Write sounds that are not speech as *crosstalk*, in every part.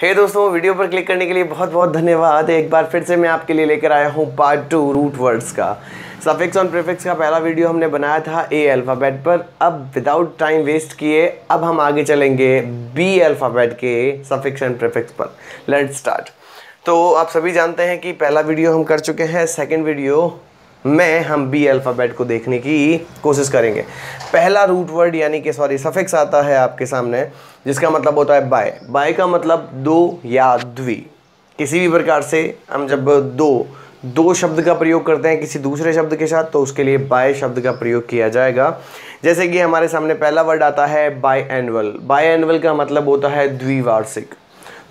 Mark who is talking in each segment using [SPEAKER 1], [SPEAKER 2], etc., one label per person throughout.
[SPEAKER 1] हे hey दोस्तों, video पर click करने के लिए बहुत बहुत धन्यवाद। एक बार फिर से मैं आपके लिए लेकर आया हूँ पार्ट टू रूट वर्ड्स का। सफिक्स और प्रीफिक्स का पहला वीडियो हमने बनाया था ए अल्फ़ाबेट पर। अब विदाउट टाइम वेस्ट किए, अब हम आगे चलेंगे बी अल्फ़ाबेट के सफिक्स एंड प्रीफिक्स पर। लेट स्टार्ट तो आप सभी जानते हैं कि पहला वीडियो हम कर चुके हैं सेकेंड वीडियो में, हम बी अल्फ़ाबेट को देखने की कोशिश करेंगे। पहला रूट वर्ड यानी कि सॉरी सफिक्स आता है आपके सामने, जिसका मतलब होता है बाय। बाय का मतलब दो या द्वि। किसी भी प्रकार से हम जब दो दो शब्द का प्रयोग करते हैं किसी दूसरे शब्द के साथ तो उसके लिए बाय शब्द का प्रयोग किया जाएगा। जैसे कि हमारे सामने पहला वर्ड आता है बाय एनुअल बाय एनुअल का मतलब होता है द्विवार्षिक।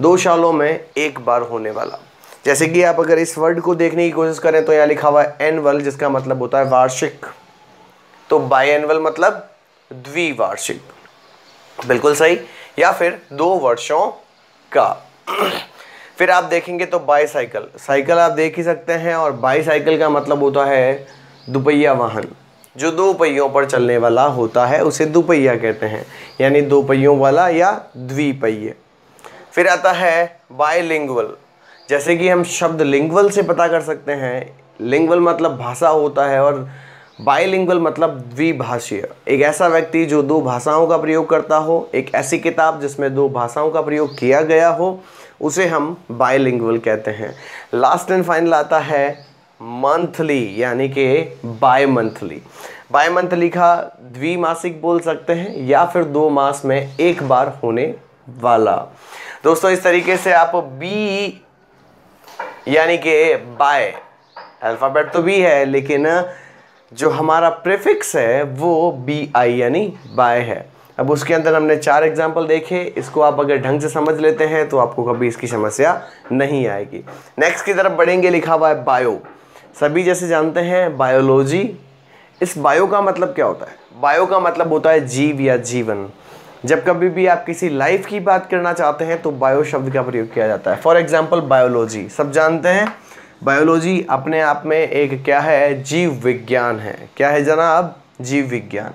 [SPEAKER 1] दो सालों में एक बार होने वाला। जैसे कि आप अगर इस वर्ड को देखने की कोशिश करें तो यहाँ लिखा हुआ है एनवल, जिसका मतलब होता है वार्षिक। तो बाई एनवल मतलब द्विवार्षिक। बिल्कुल सही? या फिर दो वर्षों का। *clears throat* फिर आप देखेंगे तो बाई साइकिल आप देख ही सकते हैं और बाई साइकिल का मतलब होता है दुपहिया वाहन। जो दो पहियों पर चलने वाला होता है, उसे दुपहिया कहते हैं। यानी दो पहियों वाला या द्विपहिए फिर आता है बायलिंगुअल। जैसे कि हम शब्द लिंगवल से पता कर सकते हैं। लिंगवल मतलब भाषा होता है और बायलिंगवल मतलब द्विभाषीय। एक ऐसा व्यक्ति जो दो भाषाओं का प्रयोग करता हो, एक ऐसी किताब जिसमें दो भाषाओं का प्रयोग किया गया हो, उसे हम बायलिंगवल कहते हैं। लास्ट एंड फाइनल आता है मंथली यानी कि बाय मंथली बाय मंथली का द्विमासिक बोल सकते हैं या फिर दो मास में एक बार होने वाला। दोस्तों, इस तरीके से आप बी यानी कि बाय अल्फ़ाबेट तो भी है, लेकिन जो हमारा प्रीफिक्स है, वो बी आई यानी बाय है। अब उसके अंदर हमने चार एग्ज़ाम्पल देखे, इसको आप अगर ढंग से समझ लेते हैं तो आपको कभी इसकी समस्या नहीं आएगी। नेक्स्ट की तरफ़ बढ़ेंगे, लिखा हुआ है बायो सभी जैसे जानते हैं बायोलॉजी इस बायो का मतलब क्या होता है? बायो का मतलब होता है जीव या जीवन। जब कभी भी आप किसी लाइफ की बात करना चाहते हैं तो बायो शब्द का प्रयोग किया जाता है। फॉर एग्ज़ाम्पल बायोलॉजी सब जानते हैं? बायोलॉजी अपने आप में एक क्या है? जीव विज्ञान है। क्या है जनाब? जीव विज्ञान।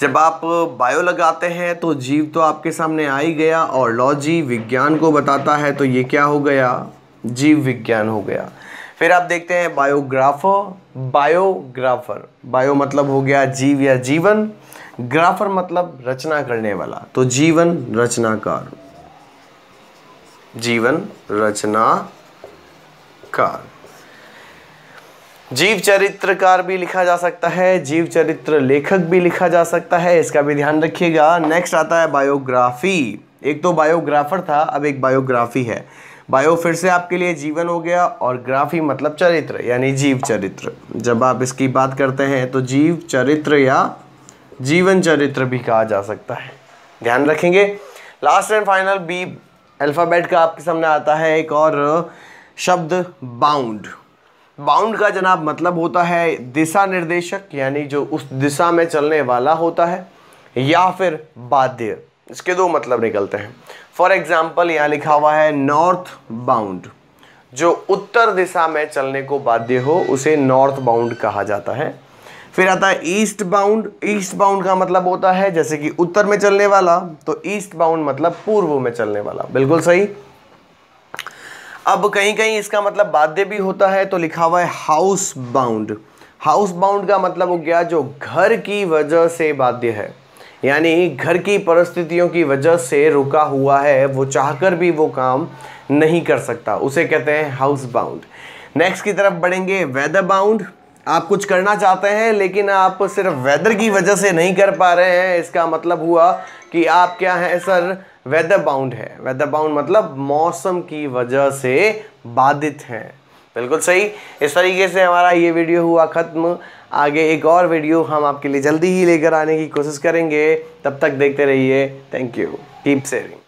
[SPEAKER 1] जब आप बायो लगाते हैं तो जीव तो आपके सामने आ ही गया, और लॉजी विज्ञान को बताता है तो ये क्या हो गया? जीव विज्ञान हो गया। फिर आप देखते हैं बायोग्राफर बायोग्राफर बायो मतलब हो गया जीव या जीवन। ग्राफर मतलब रचना करने वाला तो जीवन रचनाकार। जीवन रचनाकार। जीव चरित्रकार भी लिखा जा सकता है, जीव चरित्र लेखक भी लिखा जा सकता है, इसका भी ध्यान रखिएगा। नेक्स्ट आता है बायोग्राफी एक तो बायोग्राफर था, अब एक बायोग्राफी है। बायो फिर से आपके लिए जीवन हो गया, और ग्राफी मतलब चरित्र, यानी जीव चरित्र। जब आप इसकी बात करते हैं तो जीव चरित्र या जीवन चरित्र भी कहा जा सकता है। ध्यान रखेंगे। Last and final B alphabet का आपके सामने आता है एक और शब्द बाउंड बाउंड का जनाब मतलब होता है दिशा निर्देशक, यानी जो उस दिशा में चलने वाला होता है, या फिर बाध्य। इसके दो मतलब निकलते हैं। फॉर एग्ज़ाम्पल यहाँ लिखा हुआ है नॉर्थ बाउंड जो उत्तर दिशा में चलने को बाध्य हो, उसे नॉर्थ बाउंड कहा जाता है। फिर आता है ईस्ट बाउंड ईस्ट बाउंड का मतलब होता है जैसे कि उत्तर में चलने वाला तो ईस्ट बाउंड मतलब पूर्व में चलने वाला। बिल्कुल सही? अब कहीं कहीं इसका मतलब बाध्य भी होता है तो लिखा हुआ है हाउस बाउंड हाउस बाउंड का मतलब हो गया जो घर की वजह से बाध्य है। यानी घर की परिस्थितियों की वजह से रुका हुआ है, वो चाहकर भी वो काम नहीं कर सकता। उसे कहते हैं हाउस बाउंड नेक्स्ट की तरफ़ बढ़ेंगे वेदर बाउंड आप कुछ करना चाहते हैं, लेकिन आप सिर्फ़ वेदर की वजह से नहीं कर पा रहे हैं। इसका मतलब हुआ कि आप क्या हैं, सर? वेदर बाउंड है। वेदर बाउंड मतलब मौसम की वजह से बाधित हैं। बिल्कुल सही। इस तरीके से हमारा ये वीडियो हुआ ख़त्म। आगे एक और वीडियो हम आपके लिए जल्दी ही लेकर आने की कोशिश करेंगे। तब तक देखते रहिए। Thank you keep saving